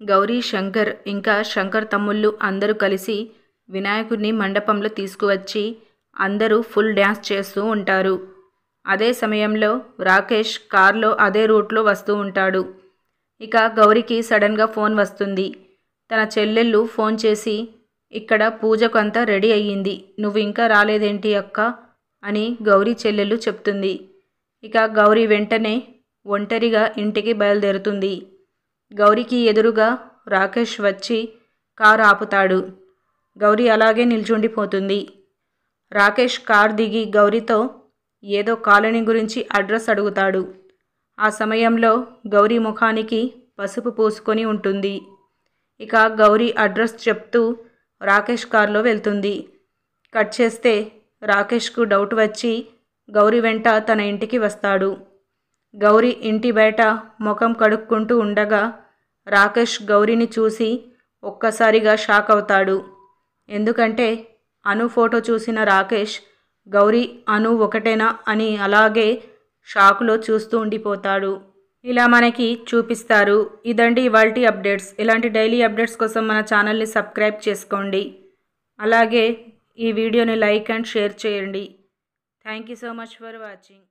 గౌరీ శంకర్ ఇంకా శంకర్ తమ్ముళ్ళు అందరూ కలిసి వినాయకుడిని మండపంలో తీసుకువచ్చి అందరూ ఫుల్ డ్యాన్స్ చేస్తూ ఉంటారు. అదే సమయంలో రాకేష్ కార్లో అదే రూట్లో వస్తూ ఉంటాడు. ఇక గౌరికి సడన్గా ఫోన్ వస్తుంది. తన చెల్లెళ్ళు ఫోన్ చేసి ఇక్కడ పూజకు అంతా రెడీ అయ్యింది. నువ్వు ఇంకా రాలేదేంటి అక్క? అని గౌరీ చెల్లెళ్ళు చెప్తుంది. ఇక గౌరీ వెంటనే ఒంటరిగా ఇంటికి బయలుదేరుతుంది. గౌరికి ఎదురుగా రాకేష్ వచ్చి కారు ఆపుతాడు. గౌరీ అలాగే నిల్చుండిపోతుంది. రాకేష్ కార్ దిగి గౌరీతో ఏదో కాలనీ గురించి అడ్రస్ అడుగుతాడు. ఆ సమయంలో గౌరీ ముఖానికి పసుపు పూసుకొని ఉంటుంది. ఇక గౌరీ అడ్రస్ చెప్తూ రాకేష్ కారులో వెళ్తుంది. కట్ చేస్తే రాకేష్కు డౌట్ వచ్చి గౌరీ వెంట తన ఇంటికి వస్తాడు. గౌరీ ఇంటి బయట ముఖం కడుక్కుంటూ ఉండగా రాకేష్ గౌరీని చూసి ఒక్కసారిగా షాక్ అవుతాడు. ఎందుకంటే అను ఫోటో చూసిన రాకేష్ గౌరీ అను ఒకటేనా? అని అలాగే షాకులో చూస్తూ ఉండిపోతాడు. ఇలా మనకి చూపిస్తారు. ఇదండి ఇవాల్టి అప్డేట్స్. ఇలాంటి డైలీ అప్డేట్స్ కోసం మన ఛానల్ని సబ్స్క్రైబ్ చేసుకోండి. అలాగే ఈ వీడియోని లైక్ అండ్ షేర్ చేయండి. Thank you so much for watching.